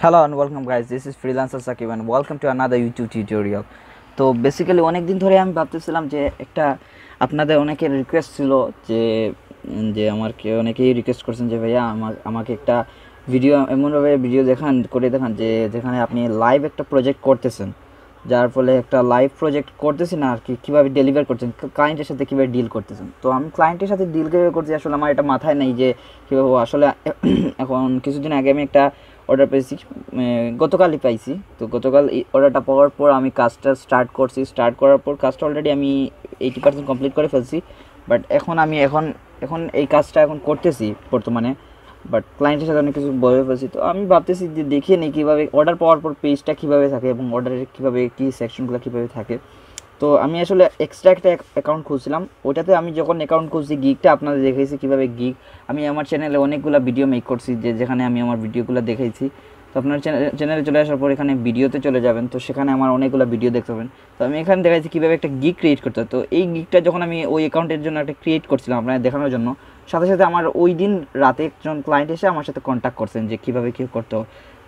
Hello and welcome guys, this is Freelancer Sakib and welcome to another YouTube tutorial. তো basically অনেক দিন ধরে আমি ভাবতেছিলাম যে একটা আপনাদের অনেকের রিকোয়েস্ট ছিল যে যে আমাকে অনেকেই রিকোয়েস্ট করছেন যে ভাইয়া আমার আমাকে একটা ভিডিও এমনভাবে ভিডিও দেখান করে দেখান যে যেখানে আপনি লাইভ একটা প্রজেক্ট করতেছেন যার ফলে একটা লাইভ প্রজেক্ট করতেছি না আর কি কীভাবে ডেলিভার করছেন ক্লায়েন্টের সাথে কীভাবে ডিল করতেছেন তো আমি ক্লায়েন্টের সাথে ডিল কীভাবে করছি আসলে আমার এটা মাথায় নেই যে কীভাবে আসলে এখন কিছুদিন আগে আমি একটা অর্ডার পেয়েছি গতকালই পাইছি। তো গতকাল এই অর্ডারটা পাওয়ার পর আমি কাজটা স্টার্ট করছি। স্টার্ট করার পর কাজটা অলরেডি আমি এইটি পার্সেন্ট কমপ্লিট করে ফেলছি। বাট এখন আমি, এখন এখন এই কাজটা এখন করতেছি বর্তমানে। বাট ক্লায়েন্টের সাথে অনেক কিছু বলে ফেলছি। তো আমি ভাবতেছি যে দেখিয়ে নিই কীভাবে অর্ডার পাওয়ার পর পেজটা কীভাবে থাকে এবং অর্ডারের কীভাবে কী সেকশনগুলো কীভাবে থাকে। তো আমি আসলে এক্সট্রা একটা অ্যাকাউন্ট খুঁজছিলাম। ওটাতে আমি যখন অ্যাকাউন্ট খুঁজছি গিগটা আপনাদের দেখাইছি কীভাবে গিগ আমি আমার চ্যানেলে অনেকগুলো ভিডিও মেক করছি, যে যেখানে আমি আমার ভিডিওগুলো দেখাইছি। তো আপনার চ্যানেলে চলে আসার পর এখানে ভিডিওতে চলে যাবেন। তো সেখানে আমার অনেকগুলো ভিডিও দেখতে পাবেন। তো আমি এখানে দেখাইছি কীভাবে একটা গিগ ক্রিয়েট করতে তো এই গিগটা যখন আমি ওই অ্যাকাউন্টের জন্য একটা ক্রিয়েট করছিলাম আপনাদের দেখানোর জন্য, সাথে সাথে আমার ওই দিন রাতে একজন ক্লায়েন্ট এসে আমার সাথে কন্ট্যাক্ট করছেন, যে কীভাবে কী করতে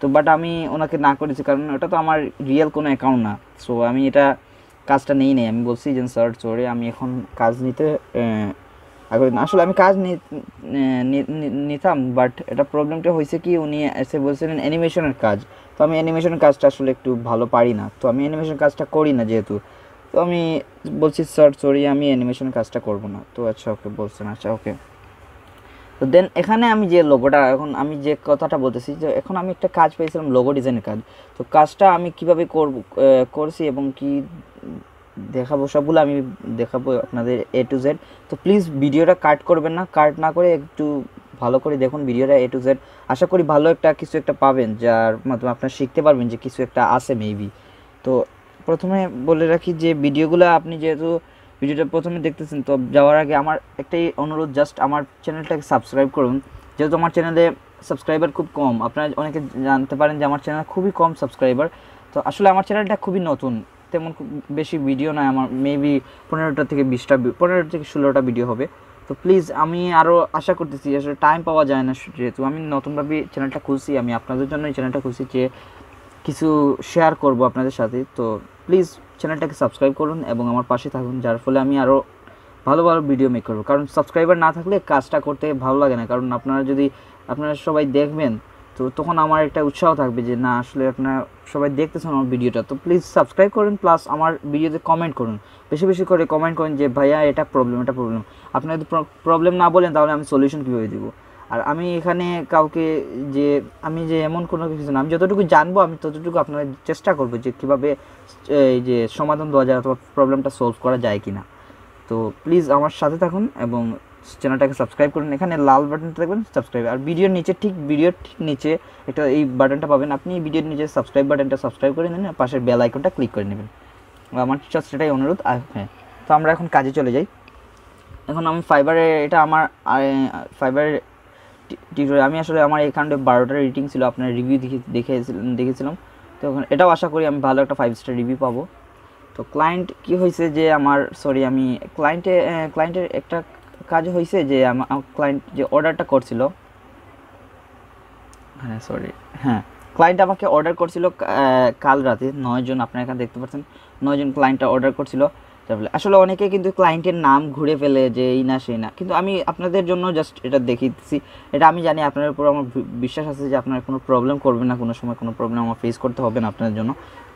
তো বাট আমি ওনাকে না করেছি, কারণ ওটা তো আমার রিয়েল কোনো অ্যাকাউন্ট না। সো আমি এটা কাজটা নেই নেই। আমি বলছি যে, স্যার সরি আমি এখন কাজ নিতে আগ্রহী না। আসলে আমি কাজ নিতাম বাট এটা প্রবলেমটা হয়েছে কি, উনি এসে বলছিলেন অ্যানিমেশনের কাজ। তো আমি অ্যানিমেশন কাজটা আসলে একটু ভালো পারি না। তো আমি অ্যানিমেশন কাজটা করি না যেহেতু। তো আমি বলছি, স্যার সরি আমি অ্যানিমেশনের কাজটা করব না। তো আচ্ছা ওকে বলছেন আচ্ছা ওকে। তো দেন এখানে আমি যে লোগোটা এখন আমি যে কথাটা বলতেছি যে এখন আমি একটা কাজ পেয়েছিলাম লোগো ডিজাইনের কাজ। তো কাজটা আমি কীভাবে করব করছি এবং কি দেখাবো সবগুলো আমি দেখাবো আপনাদের এ টু জেড তো প্লিজ ভিডিওটা কাট করবেন না কাট না করে একটু ভালো করে দেখুন ভিডিওটা এ টু জেড আশা করি ভালো একটা, কিছু একটা পাবেন যার মাধ্যমে আপনারা শিখতে পারবেন যে কিছু একটা আছে মেবি তো প্রথমে বলে রাখি যে ভিডিওগুলো আপনি যেহেতু ভিডিওটা প্রথমে দেখতেছেন, তো যাওয়ার আগে আমার একটাই অনুরোধ জাস্ট আমার চ্যানেলটাকে সাবস্ক্রাইব করুন। যেহেতু আমার চ্যানেলে সাবস্ক্রাইবার খুব কম, আপনারা অনেকে জানতে পারেন যে আমার চ্যানেল খুবই কম সাবস্ক্রাইবার তো আসলে আমার চ্যানেলটা খুবই নতুন, তেমন বেশি ভিডিও নয়, আমার মেবি পনেরোটা থেকে বিশটা পনেরো থেকে ষোলোটা ভিডিও হবে। তো প্লিজ আমি আরও আশা করতেছি আসলে টাইম পাওয়া যায় না যেহেতু আমি নতুনভাবে চ্যানেলটা খুলছি, আমি আপনাদের জন্য এই চ্যানেলটা খুলছি যে কিছু শেয়ার করব আপনাদের সাথে। তো প্লিজ চ্যানেলটাকে সাবস্ক্রাইব করুন এবং আমার পাশে থাকুন, যার ফলে আমি আরও ভালো ভালো ভিডিও মেক করব। কারণ সাবস্ক্রাইবার না থাকলে কাজটা করতে ভালো লাগে না। কারণ আপনারা যদি, আপনারা সবাই দেখবেন, তো তখন আমার একটা উৎসাহ থাকবে যে, না, আসলে আপনারা সবাই দেখতেছেন আমার ভিডিওটা তো প্লিজ সাবস্ক্রাইব করুন প্লাস আমার ভিডিওতে কমেন্ট করুন। বেশি বেশি করে কমেন্ট করুন যে, ভাইয়া, এটা প্রবলেম এটা প্রবলেম আপনারা যদি প্রবলেম না বলেন, তাহলে আমি সলিউশন কীভাবে দিব? আর আমি এখানে কাউকে যে, আমি যে এমন কোনো কিছু না, আমি যতটুকু জানব, আমি ততটুকু আপনাদের চেষ্টা করব যে কীভাবে, এই যে সমাধান দেওয়া যায় অথবা প্রবলেমটা সলভ করা যায় কি না তো প্লিজ আমার সাথে থাকুন এবং চ্যানেলটাকে সাবস্ক্রাইব করুন। এখানে লাল বাটনটা দেখবেন, সাবস্ক্রাইব। আর ভিডিওর নিচে ঠিক, ভিডিওর ঠিক নিচে একটা এই বাটনটা পাবেন। আপনি ভিডিওর নিচে সাবস্ক্রাইব বাটনটা সাবস্ক্রাইব করে আর পাশের বেল আইকনটা ক্লিক করে নেবেন। আমার সেটাই অনুরোধ। আর হ্যাঁ। তো আমরা এখন কাজে চলে যাই। এখন আমি ফাইবারে, এটা আমার ফাইবারের টিউটোরিয়াল। আমি আসলে আমার এখানে বারোটা রেটিং ছিল, আপনার রিভিউ দেখে দেখেছিলাম দেখেছিলাম। তো এটাও আশা করি আমি ভালো একটা ফাইভ স্টার রিভিউ পাবো। তো ক্লায়েন্ট কি হয়েছে যে আমার সরি আমি ক্লায়েন্টে ক্লায়েন্টের একটা কাজ হয়েছে যে আমার ক্লায়েন্ট যে অর্ডারটা করছিল। হ্যাঁ সরি হ্যাঁ। ক্লায়েন্ট আমাকে অর্ডার করছিল কাল রাতে। নয়জন আপনারা এখানে দেখতে পাচ্ছেন নয়জন ক্লায়েন্টটা অর্ডার করছিল। আসলে অনেকে কিন্তু ক্লায়েন্টের নাম ঘুরে ফেলে যে এই না, সেই না। কিন্তু আমি আপনাদের জন্য জাস্ট এটা দেখিয়েছি। এটা আমি জানি আপনাদের উপর আমার বিশ্বাস আছে যে আপনারা কোনো প্রবলেম করবে না, কোনো সময় কোনো প্রবলেম আমার ফেস করতে হবে না আপনাদের জন্য।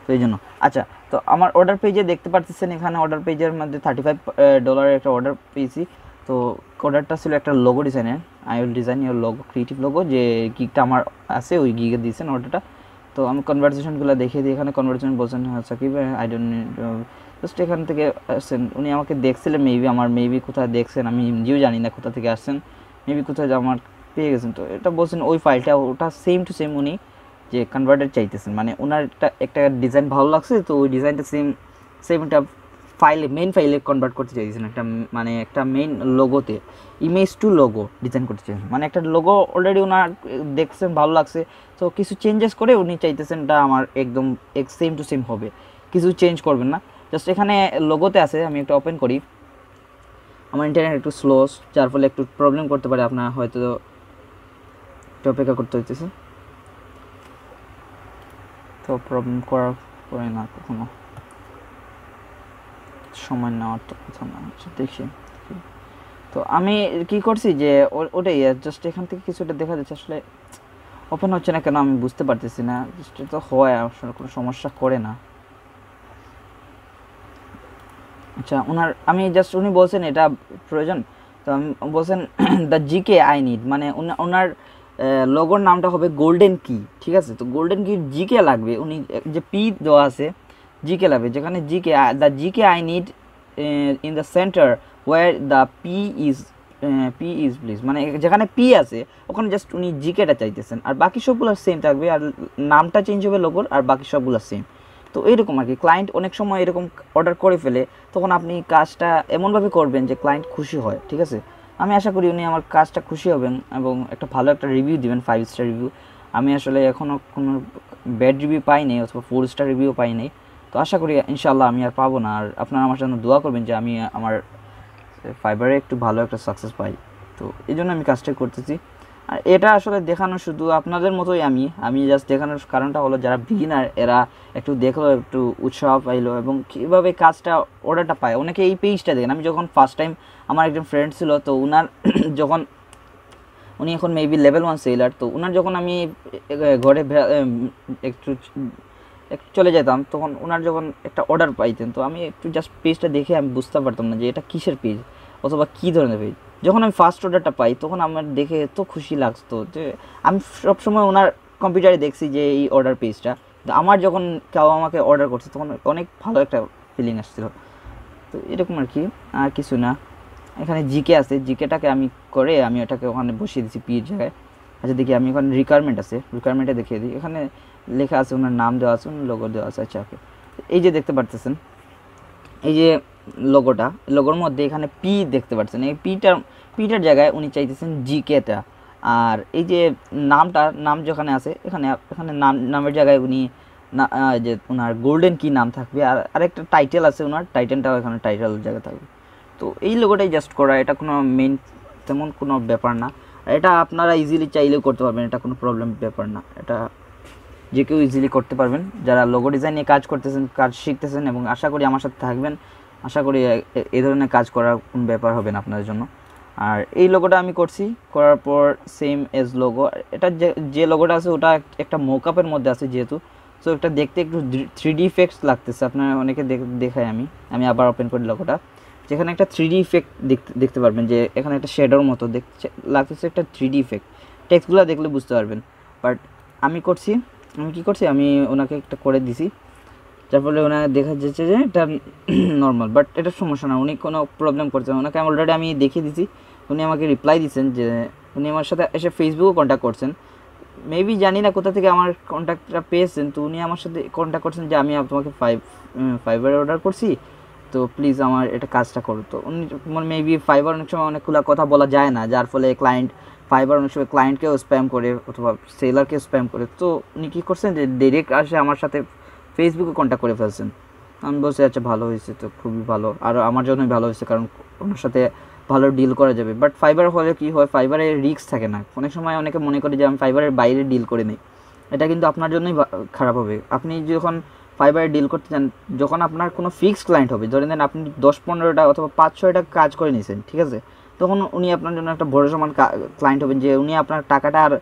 তো এই জন্য। আচ্ছা তো আমার অর্ডার পেজে দেখতে পাচ্ছেন এখানে অর্ডার পেজের মধ্যে থার্টি ফাইভ ডলারের একটা অর্ডার পেয়েছি। তো অর্ডারটা ছিল একটা লোগো ডিজাইনের I will design your logo creative logo যে গিকটা আমার আছে, ওই গিগে দিয়েছেন অর্ডারটা তো আমি কনভারসেশনগুলো দেখে দিই। এখানে কনভারসেশন বলছেন হ্যাঁ সাকিব আই ডোন্ট জাস্ট এখান থেকে আসছেন। উনি আমাকে দেখছিলেন মেবি আমার মেবি কোথায় দেখছেন, আমি নিজেও জানি না কোথা থেকে আসছেন। মেবি কোথায় আমার পেয়ে গেছেন। তো এটা বলছেন ওই ফাইলটা ওটা সেম টু সেম উনি যে কনভার্টার চাইতেছেন। মানে ওনার একটা একটা ডিজাইন ভালো লাগছে, তো ওই ডিজাইনটা সেম সেম একটা ফাইলে মেইন ফাইলে কনভার্ট করতে চাইছেন একটা মানে একটা মেইন লোগোতে ইমেজ টু লোগো ডিজাইন করতে চাইছেন মানে একটা লোগো অলরেডি ওনার দেখছেন, ভালো লাগছে। তো কিছু চেঞ্জেস করে উনি চাইতেছেন, এটা আমার একদম এক সেম টু সেম হবে। কিছু চেঞ্জ করবেন না। জাস্ট এখানে লোগোতে আছে আমি একটু ওপেন করি। আমার ইন্টারনেট একটু স্লো যার ফলে একটু প্রবলেম করতে পারে আপনার হয়তো একটু অপেক্ষা করতে হইতেছে। তো প্রবলেম করার পরে না কখনো। সময় নেওয়ার তো কথা না আচ্ছা, দেখি। তো আমি কি করছি যে ওটাই জাস্ট এখান থেকে কিছুটা দেখা যাচ্ছে আসলে ওপেন হচ্ছে না কেন আমি বুঝতে পারতেছি না। জাস্ট তো হয় আসলে কোনো সমস্যা করে না। আচ্ছা ওনার, আমি জাস্ট উনি বলছেন এটা প্রয়োজন, তো আমি বলছেন দ্য জিকে আই নিড মানে ওনার লগোর নামটা হবে গোল্ডেন কি ঠিক আছে? তো গোল্ডেন কি জিকে লাগবে, উনি যে পি দেওয়া আছে জিকে লাগবে, যেখানে GK the GK I need in the center where the P is P is please মানে যেখানে পি আছে, ওখানে জাস্ট উনি জিকেটা চাইতেছেন, আর বাকি সবগুলো সেম থাকবে, আর নামটা চেঞ্জ হবে লোগোর আর বাকি সবগুলো সেম তো এইরকম আর কি ক্লায়েন্ট অনেক সময় এরকম অর্ডার করে ফেলে, তখন আপনি কাজটা এমনভাবে করবেন যে ক্লায়েন্ট খুশি হয়, ঠিক আছে? আমি আশা করি উনি আমার কাজটা খুশি হবেন এবং একটা ভালো একটা রিভিউ দিবেন ফাইভ স্টার রিভিউ আমি আসলে এখনও কোনো ব্যাড রিভিউ পাই নাই অথবা ফোর স্টার রিভিউ পাই নাই তো আশা করি ইনশাল্লাহ আমি আর পাবো না। আর আপনারা আমার জন্য দোয়া করবেন যে আমি আমার ফাইবারে একটু ভালো একটা সাকসেস পাই। তো এই জন্য আমি কাজটা করতেছি। এটা আসলে দেখানো শুধু আপনাদের মতোই আমি। আমি জাস্ট দেখানোর কারণটা হলো যারা বিগিনার এরা একটু দেখল, একটু উৎসাহ পাইলো এবং কীভাবে কাজটা অর্ডারটা পায়। অনেকে এই পেজটা দেখেন। আমি যখন ফার্স্ট টাইম আমার একজন ফ্রেন্ড ছিল, তো উনার যখন উনি এখন মেবি লেভেল ওয়ান সেলার তো উনার যখন আমি ঘরে একটু চলে যেতাম, তখন ওনার যখন একটা অর্ডার পাইতেন, তো আমি একটু জাস্ট পেজটা দেখে আমি বুঝতে পারতাম না যে এটা কিসের পেজ অথবা কী ধরনের পেজ যখন আমি ফার্স্ট অর্ডারটা পাই, তখন আমার দেখে এত খুশি লাগতো যে, আমি সবসময় ওনার কম্পিউটারে দেখছি যে এই অর্ডার পেজটা তো আমার যখন কেউ আমাকে অর্ডার করছে, তখন অনেক ভালো একটা ফিলিং আসছিল। তো এরকম আর কি, আর কিছু না। এখানে জিকে আছে জিকেটাকে আমি করে আমি ওটাকে ওখানে বসিয়ে দিচ্ছি পির জায়গায়। আচ্ছা দেখি, আমি ওখানে রিকোয়ারমেন্ট আছে রিকোয়ারমেন্টে দেখিয়ে দিই। এখানে লেখা আছে, ওনার নাম দেওয়া আছে, ওনার লোগো দেওয়া আছে আচ্ছা ওকে এই যে দেখতে পারতেছেন, এই যে লোগোটা লোগোর মধ্যে এখানে পি দেখতে পাচ্ছেন। এই পিটার পিটার জায়গায় উনি চাইতেছেন জিকেটা আর এই যে নামটা, নাম যেখানে আছে, এখানে এখানে নাম, নামের জায়গায় উনি যে ওনার গোল্ডেন কি নাম থাকবে। আর আরেকটা টাইটেল আছে ওনার টাইটেলটাও এখানে টাইটেল জায়গা থাকবে। তো এই লোগোটাই জাস্ট করা, এটা কোনো মেন তেমন কোনো ব্যাপার না। এটা আপনারা ইজিলি চাইলেও করতে পারবেন, এটা কোনো প্রবলেম ব্যাপার না। এটা যে কেউ ইজিলি করতে পারবেন। যারা লোগো ডিজাইন নিয়ে কাজ করতেছেন, কাজ শিখতেছেন এবং আশা করি আমার সাথে থাকবেন আশা করি এই ধরনের কাজ করার কোনো ব্যাপার হবে না আপনাদের জন্য। আর এই লোগোটা আমি করছি, করার পর সেম এজ লোগো এটা যে যে লোগোটা আছে ওটা এক- একটা মোকআপের মধ্যে আছে যেহেতু। সো এটা দেখতে একটু থ্রি ডি ইফেক্টস লাগতেছে। আপনারা অনেকে দেখ- দেখাই আমি। আমি আবার ওপেন করি লোগোটা যেখানে একটা থ্রি ডি ইফেক্ট দেখতে দেখতে পারবেন যে এখানে একটা শেডোর মতো দেখছে, লাগতেছে একটা থ্রি ডি ইফেক্ট টেক্সটগুলো দেখলে বুঝতে পারবেন। বাট আমি করছি, আমি কি করছি? আমি ওনাকে একটা করে দিছি। যার ফলে ওনাকে দেখা যাচ্ছে যে এটা নর্মাল বাট এটা সমস্যা না। উনি কোনো প্রবলেম করছে না। ওনাকে অলরেডি আমি দেখিয়ে দিছি। উনি আমাকে রিপ্লাই দিচ্ছেন যে উনি আমার সাথে এসে ফেসবুকও কন্ট্যাক্ট করছেন। মেবি জানি না কোথা থেকে আমার কন্ট্যাক্টটা পেয়েছেন। তো উনি আমার সাথে কন্ট্যাক্ট করছেন যে আমি তোমাকে ফাইভ ফাইবার অর্ডার করছি। তো প্লিজ আমার এটা কাজটা করো। তো উনি মানে মেবি ফাইবার অনেক সময় অনেকগুলো কথা বলা যায় না, যার ফলে ক্লায়েন্ট ফাইবার অনেক সময় ক্লায়েন্টকেও স্প্যাম করে অথবা সেলারকে স্প্যাম করে। তো উনি কী করছেন যে ডিরেক্ট আসে আমার সাথে ফেসবুকে কন্ট্যাক্ট করে ফেলছেন। আমি বলছি আচ্ছা ভালো হয়েছে তো, খুবই ভালো। আর আমার জন্যই ভালো হয়েছে, কারণ ওনার সাথে ভালো ডিল করা যাবে। বাট ফাইবার হলে কি হয় ফাইবারে রিস্ক থাকে না। অনেক সময় অনেকে মনে করে যে, আমি ফাইবারের বাইরে ডিল করে নিই। এটা কিন্তু আপনার জন্যই খারাপ হবে। আপনি যখন ফাইবারে ডিল করতে চান, যখন আপনার কোনো ফিক্সড ক্লায়েন্ট হবে, ধরে নেন আপনি দশ পনেরোটা অথবা পাঁচ ছয়টা কাজ করে নিয়েছেন, ঠিক আছে? তখন উনি আপনার জন্য একটা ভরসামান ক্লায়েন্ট হবেন যে, উনি আপনার টাকাটা আর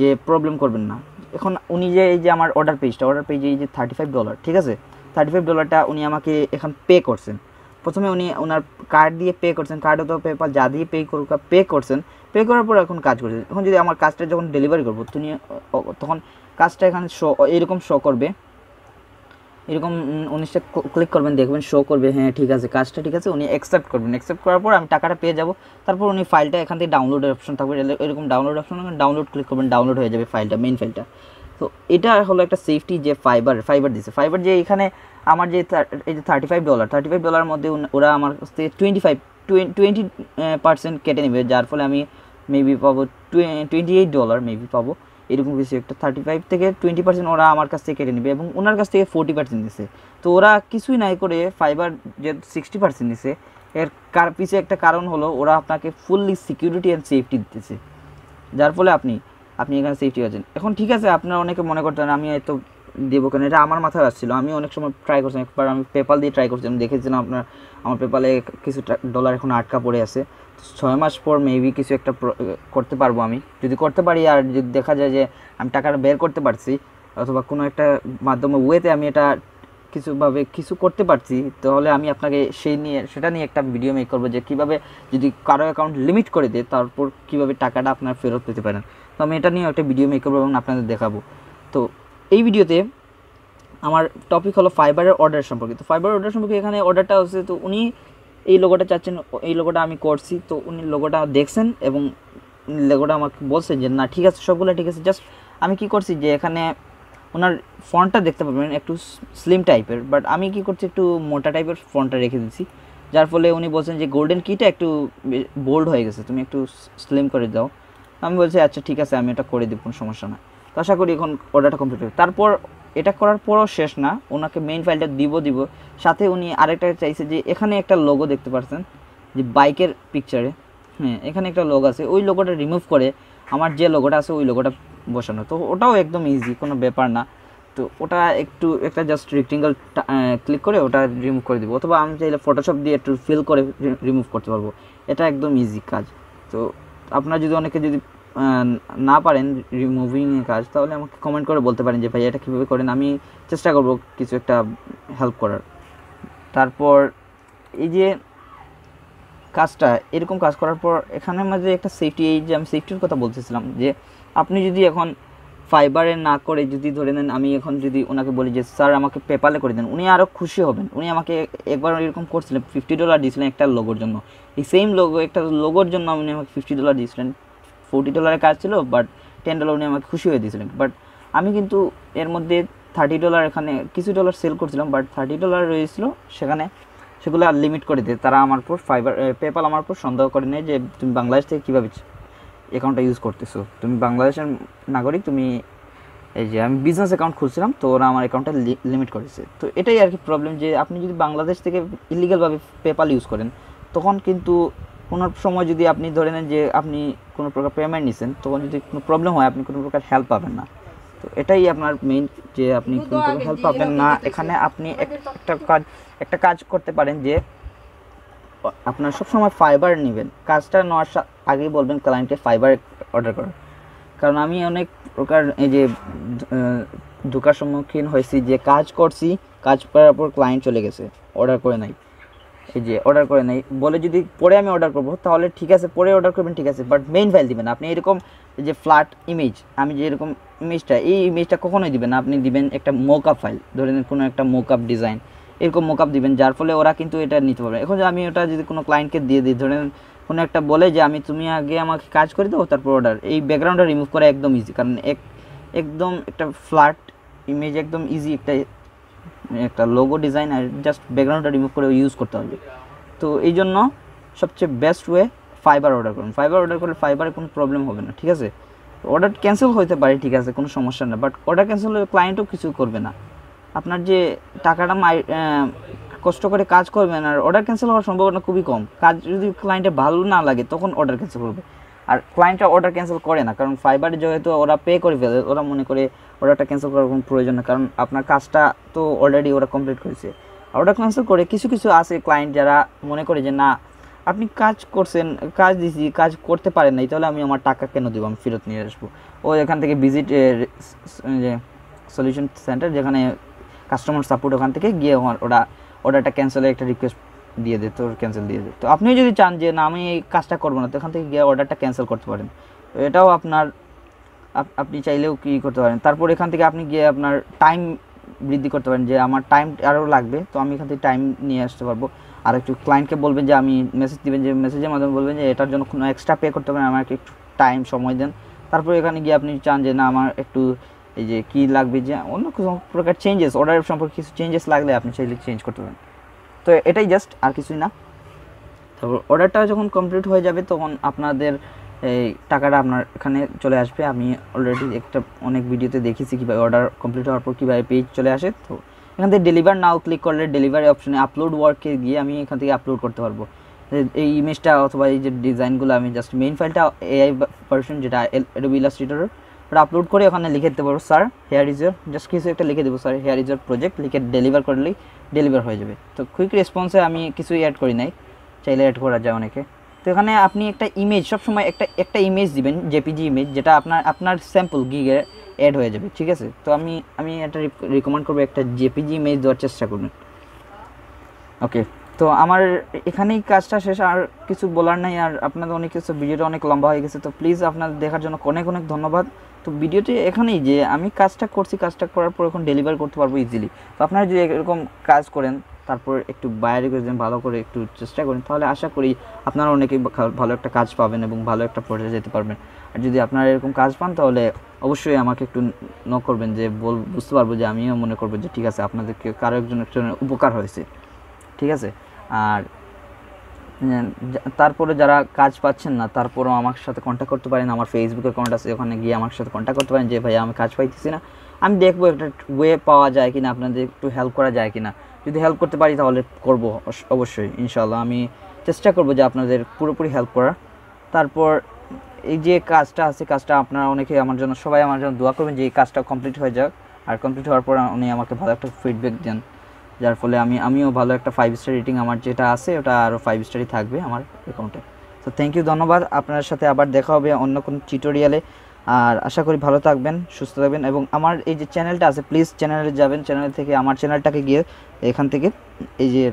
যে প্রবলেম করবেন না। এখন উনি যে এই যে আমার অর্ডার পেজটা অর্ডার পেজে এই যে থার্টি ফাইভ ডলার ঠিক আছে? থার্টি ফাইভ ডলারটা উনি আমাকে এখন পে করছেন। প্রথমে উনি ওনার কার্ড দিয়ে পে করছেন কার্ড অথবা পেপার যা দিয়ে পে করুক পে করছেন। পে করার পর এখন কাজ করছেন। এখন যদি আমার কাজটা যখন ডেলিভারি করব তুমি তখন কাজটা এখানে শো এরকম শো করবে। এরকম উনিশটা ক্লিক করবেন, দেখবেন শো করবে হ্যাঁ ঠিক আছে, কাজটা ঠিক আছে, উনি অ্যাকসেপ্ট করবেন। অ্যাকসেপ্ট করার পর আমি টাকাটা পেয়ে যাব। তারপর উনি ফাইলটা এখান থেকে ডাউনলোডের অপশন থাকবে। এরকম ডাউনলোড অপশন ডাউনলোড ক্লিক করবেন ডাউনলোড হয়ে যাবে ফাইলটা মেইন ফাইলটা তো এটা হলো একটা সেফটি যে ফাইবার ফাইবার দিছে। ফাইবার যে এখানে আমার যে এই যে thirty five dollar thirty five dollar মধ্যে ওরা আমার কাছ থেকে টোয়েন্টি ফাইভ টোয়েন্টি পার্সেন্ট কেটে নেবে। যার ফলে আমি মেবি পাবো টোয়েন্টি এইট ডলার মেবি পাবো। এরকম কিছু একটা। থার্টি ফাইভ থেকে টোয়েন্টি পার্সেন্ট ওরা আমার কাছ থেকে কেটে নেবে এবং ওনার কাছ থেকে ফোর্টি পার্সেন্ট দিছে তো ওরা কিছুই নাই করে ফাইবার যে সিক্সটি পার্সেন্ট দিছে এর কার পিছে একটা কারণ হলো ওরা আপনাকে ফুললি সিকিউরিটি অ্যান্ড সেফটি দিতেছে। যার ফলে আপনি আপনি এখানে সেফটি আছেন এখন ঠিক আছে, আপনারা অনেকে মনে করতেন আমি হয়তো দেবো কেন? এটা আমার মাথায় আসছিল। আমি অনেক সময় ট্রাই করছিলাম। একবার আমি পেপাল দিয়ে ট্রাই করছিলাম। দেখেছিলাম আপনার, আমার পেপালে কিছু ডলার এখন আটকা পড়ে আছে। ছয় মাস পর মেবি কিছু একটা করতে পারব আমি। যদি করতে পারি আর যদি দেখা যায় যে আমি টাকাটা বের করতে পারছি, অথবা কোনো একটা মাধ্যমে ওয়েতে আমি এটা কিছুভাবে কিছু করতে পারছি, তাহলে আমি আপনাকে সেই নিয়ে, সেটা নিয়ে একটা ভিডিও মেক করব যে কীভাবে যদি কারও অ্যাকাউন্ট লিমিট করে দেয়, তারপর কীভাবে টাকাটা আপনার ফেরত পেতে পারেন। তো আমি এটা নিয়ে একটা ভিডিও মেক করব এবং আপনাদের দেখাবো। তো এই ভিডিওতে আমার টপিক হলো ফাইবারের অর্ডার সম্পর্কে তো ফাইবার অর্ডার সম্পর্কে এখানে অর্ডারটা হচ্ছে তো উনি এই লোগোটা চাচ্ছেন, এই লোগোটা আমি করছি। তো উনি লোগোটা দেখছেন এবং লোগোটা আমাকে বলছেন যে, না, ঠিক আছে, সবগুলো ঠিক আছে। জাস্ট আমি কি করছি যে, এখানে ওনার ফন্টটা দেখতে পাবেন, একটু স্লিম টাইপের বাট আমি কি করছি, একটু মোটা টাইপের ফন্টটা রেখে দিচ্ছি। যার ফলে উনি বলছেন যে গোল্ডেন কিটা একটু বোল্ড হয়ে গেছে। তুমি একটু স্লিম করে দাও। আমি বলছি আচ্ছা ঠিক আছে, আমি এটা করে দিব, কোনো সমস্যা না তো আশা করি এখন অর্ডারটা কমপ্লিট হবে তারপর এটা করার পরও শেষ না, ওনাকে মেইন ফাইলটা দিব দিব। সাথে উনি আরেকটা চাইছে যে এখানে একটা লোগো দেখতে পাচ্ছেন যে বাইকের পিকচারে হ্যাঁ এখানে একটা লোগো আছে। ওই লোগোটা রিমুভ করে আমার যে লোগোটা আছে, ওই লোগোটা বসানো। তো ওটাও একদম ইজি কোনো ব্যাপার না। তো ওটা একটু, একটা জাস্ট রেক্টেঙ্গেল ক্লিক করে ওটা রিমুভ করে দিব। অথবা আমি চাইলে ফটোশপ দিয়ে একটু ফিল করে রিমুভ করতে পারব। এটা একদম ইজি কাজ। তো আপনার যদি অনেকে যদি না পারেন রিমুভিং কাজ, তাহলে আমাকে কমেন্ট করে বলতে পারেন যে ভাই এটা কীভাবে করেন? আমি চেষ্টা করব কিছু একটা হেল্প করার। তারপর এই যে কাজটা, এরকম কাজ করার পর এখানে মাঝে একটা সেফটি এই যে আমি সেফটির কথা বলতেছিলাম, যে আপনি যদি এখন ফাইবারে না করে যদি ধরে নেন, আমি এখন যদি ওনাকে বলি যে, স্যার, আমাকে পেপালে করে দেন, উনি আরও খুশি হবেন। উনি আমাকে একবার এরকম করছিলেন ফিফটি ডলার দিয়েছিলেন একটা লোগোর জন্য। এই সেম লোগো একটা লোগোর জন্য উনি আমাকে ফিফটি ডলার দিয়েছিলেন। ফোর্টি ডলারের কাজ ছিল বাট টেন ডলার উনি আমাকে খুশি হয়ে দিয়েছিলেন। বাট আমি কিন্তু এর মধ্যে থার্টি ডলার এখানে কিছু ডলার সেল করছিলাম বাট থার্টি ডলার রয়েছিল সেখানে সেগুলো আর লিমিট করে দিয়ে তারা আমার উপর ফাইবার পেপাল আমার উপর সন্দেহ করে নেয় যে তুমি বাংলাদেশ থেকে কীভাবে অ্যাকাউন্টটা ইউজ করতেছো। তুমি বাংলাদেশের নাগরিক, তুমি এই যে আমি বিজনেস অ্যাকাউন্ট খুলছিলাম, তো ওরা আমার অ্যাকাউন্টটা লিমিট করেছে। তো এটাই আর কি প্রবলেম যে আপনি যদি বাংলাদেশ থেকে ইলিগালভাবে পেপাল ইউজ করেন, তখন কিন্তু কোনো সময় যদি আপনি ধরে নেন যে আপনি কোনো প্রকার পেমেন্ট নিছেন তখন যদি কোনো প্রবলেম হয় আপনি কোনো প্রকার হেল্প পাবেন না। তো এটাই আপনার মেইন যে আপনি কোনো প্রকার হেল্প পাবেন না। এখানে আপনি এক- একটা কাজ একটা কাজ করতে পারেন যে আপনার সবসময় ফাইবার নেবেন। কাজটা নেওয়ার আগেই বলবেন ক্লায়েন্টকে ফাইবার অর্ডার করার। কারণ আমি অনেক প্রকার এই যে ধোকার সম্মুখীন হয়েছি যে কাজ করছি কাজ করার পর ক্লায়েন্ট চলে গেছে অর্ডার করে নাই। এই যে অর্ডার করে নাই, বলে যদি পরে আমি অর্ডার করব, তাহলে ঠিক আছে, পরে অর্ডার করবেন, ঠিক আছে বাট মেইন ফাইল দিবেন। আপনি এরকম যে ফ্ল্যাট ইমেজ আমি যে এরকম ইমেজটা এই ইমেজটা কখনোই দিবেন না। আপনি দিবেন একটা মোকআপ ফাইল ধরে নিন কোনো একটা মোকআপ ডিজাইন এরকম মোকআপ দিবেন, যার ফলে ওরা কিন্তু এটা নিতে পারবে। এখন আমি ওটা যদি কোনো ক্লায়েন্টকে দিয়ে দিই ধরেন কোনো একটা বলে যে, আমি তুমি আগে আমাকে কাজ করে দেবো তারপর অর্ডার এই ব্যাকগ্রাউন্ডটা রিমুভ করা একদম ইজি কারণ এক, একদম একটা ফ্ল্যাট ইমেজ একদম ইজি একটা একটা লোগো ডিজাইন আর জাস্ট ব্যাকগ্রাউন্ডটা রিমুভ করে ইউজ করতে হবে। তো এই জন্য সবচেয়ে বেস্ট ওয়ে ফাইবার অর্ডার করুন। ফাইবার অর্ডার করলে ফাইবারে কোনো প্রবলেম হবে না, ঠিক আছে? অর্ডার ক্যান্সেল হতে পারে, ঠিক আছে, কোনো সমস্যা না বাট অর্ডার ক্যান্সেল হলে ক্লায়েন্টও কিছু করবে না। আপনার যে টাকাটা মাই কষ্ট করে কাজ করবেন আর অর্ডার ক্যান্সেল হওয়ার সম্ভাবনা খুবই কম। কাজ যদি ক্লায়েন্টে ভালো না লাগে, তখন অর্ডার ক্যান্সেল করবে আর ক্লায়েন্টরা অর্ডার ক্যান্সেল করে না, কারণ ফাইবারে যেহেতু ওরা পে করে ফেলে, ওরা মনে করে অর্ডারটা ক্যান্সেল করার কোনো প্রয়োজন না কারণ আপনার কাজটা তো অলরেডি ওরা কমপ্লিট করেছে। অর্ডার ক্যান্সেল করে কিছু কিছু আছে ক্লায়েন্ট যারা মনে করে যে, না, আপনি কাজ করছেন, কাজ দিছি, কাজ করতে পারেন নাই, তাহলে আমি আমার টাকা কেন দেবো? আমি ফেরত নিয়ে আসব। ও এখান থেকে ভিজিট যে সলিউশন সেন্টার যেখানে কাস্টমার সাপোর্ট ওখান থেকে গিয়ে ওরা অর্ডারটা ক্যান্সেলের একটা রিকোয়েস্ট দিয়ে দে দিত ক্যান্সেল দিয়ে দিত তো আপনিও যদি চান যে, না, আমি এই কাজটা করব না, তো এখান থেকে গিয়ে অর্ডারটা ক্যান্সেল করতে পারেন। তো এটাও আপনার, আপ- আপনি চাইলেও কি করতে পারেন। তারপর এখান থেকে আপনি গিয়ে আপনার টাইম বৃদ্ধি করতে পারেন, যে আমার টাইম আরও লাগবে, তো আমি এখান থেকে টাইম নিয়ে আসতে পারব। আর একটু ক্লায়েন্টকে বলবেন যে, আমি মেসেজ দিবেন যে মেসেজের মাধ্যমে বলবেন যে, এটার জন্য কোনো এক্সট্রা পে করতে পারেন, আমাকে একটু টাইম সময় দেন। তারপর এখানে গিয়ে আপনি চান যে, না, আমার একটু এই যে কী লাগবে যে, অন্য কোনো প্রকার চেঞ্জেস অর্ডার সম্পর্কে কিছু চেঞ্জেস লাগলে আপনি চাইলে চেঞ্জ করতে পারেন। তো এটাই জাস্ট আর কিছুই না। তারপর অর্ডারটা যখন কমপ্লিট হয়ে যাবে, তখন আপনাদের এই টাকাটা আপনার এখানে চলে আসবে। আমি অলরেডি একটা অনেক ভিডিওতে দেখেছি কীভাবে অর্ডার কমপ্লিট হওয়ার পর কীভাবে পেজ চলে আসে। তো এখান থেকে ডেলিভার নাও ক্লিক করলে ডেলিভারি অপশনে আপলোড ওয়ার্কে গিয়ে আমি এখান থেকে আপলোড করতে পারব। এই- ইমেজটা অথবা এই যে ডিজাইনগুলো আমি জাস্ট মেইন ফাইলটা এআই ভার্সন যেটা ইলাস্ট্রেটরের আপলোড করে ওখানে লিখে দিতে পারব sir here is your just কিছু একটা লিখে দেবো sir here is your project লিখে ডেলিভার করলেই ডেলিভার হয়ে যাবে। তো কুইক রেসপন্সে আমি কিছুই অ্যাড করি নাই, চাইলে অ্যাড করা যায় অনেকে। তো এখানে আপনি একটা ইমেজ সবসময় একটা একটা ইমেজ দিবেন জেপিজি ইমেজ যেটা আপনার আপনার স্যাম্পল গিগে অ্যাড হয়ে যাবে, ঠিক আছে? তো আমি আমি এটা রিকমেন্ড করব একটা জেপিজি ইমেজ দেওয়ার চেষ্টা করবেন ওকে তো আমার এখানেই কাজটা শেষ, আর কিছু বলার নাই, আর আপনাদের অনেক কিছু, ভিডিওটা অনেক লম্বা হয়ে গেছে, তো প্লিজ আপনাদের দেখার জন্য অনেক অনেক ধন্যবাদ। তো ভিডিওটি এখানেই যে আমি কাজটা করছি, কাজটা করার পর এখন ডেলিভার করতে পারব ইজিলি তো আপনারা যদি এরকম কাজ করেন, তারপর একটু বাইরে দেন, ভালো করে একটু চেষ্টা করেন, তাহলে আশা করি আপনারা অনেকেই ভালো একটা কাজ পাবেন এবং ভালো একটা পর্যায়ে যেতে পারবেন। আর যদি আপনারা এরকম কাজ পান, তাহলে অবশ্যই আমাকে একটু ন করবেন যে বল বুঝতে পারব যে আমিও মনে করব যে ঠিক আছে, আপনাদেরকে কারও একজন একজনের উপকার হয়েছে। ঠিক আছে? আর তারপরে যারা কাজ পাচ্ছেন না, তারপরেও আমার সাথে কন্ট্যাক্ট করতে পারেন। আমার ফেসবুক অ্যাকাউন্ট আছে, ওখানে গিয়ে আমার সাথে কন্ট্যাক্ট করতে পারেন যে, ভাই, আমি কাজ পাইতেছি না। আমি দেখব একটা ওয়ে পাওয়া যায় কিনা, আপনাদের একটু হেল্প করা যায় কিনা। যদি হেল্প করতে পারি, তাহলে করব অবশ্যই ইনশাল্লাহ আমি চেষ্টা করব যে, আপনাদের পুরোপুরি হেল্প করার। তারপর, এই যে কাজটা আছে, কাজটা আপনারা অনেকে আমার জন্য, সবাই আমার জন্য দোয়া করবেন যে, এই কাজটা কমপ্লিট হয়ে যাক। আর কমপ্লিট হওয়ার পর উনি আমাকে ভালো একটা ফিডব্যাক দেন। যার ফলে আমি, আমিও ভালো একটা ফাইভ স্টার রেটিং আমার যেটা আছে, ওটা আরও ফাইভ স্টারই থাকবে আমার অ্যাকাউন্টে তো থ্যাংক ইউ ধন্যবাদ। আপনার সাথে আবার দেখা হবে অন্য কোনো টিউটোরিয়ালে আর আশা করি ভালো থাকবেন, সুস্থ থাকবেন এবং আমার এই যে চ্যানেলটা আছে প্লিজ চ্যানেলে যাবেন। চ্যানেল থেকে আমার চ্যানেলটাকে গিয়ে এখান থেকে এই যে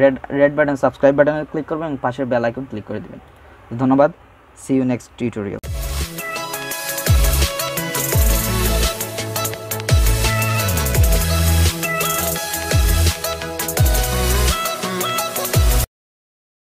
রেড রেড বাটন সাবস্ক্রাইব বাটনে ক্লিক করবেন এবং পাশের বেল আইকন ক্লিক করে দেবেন। ধন্যবাদ। C you next tutorial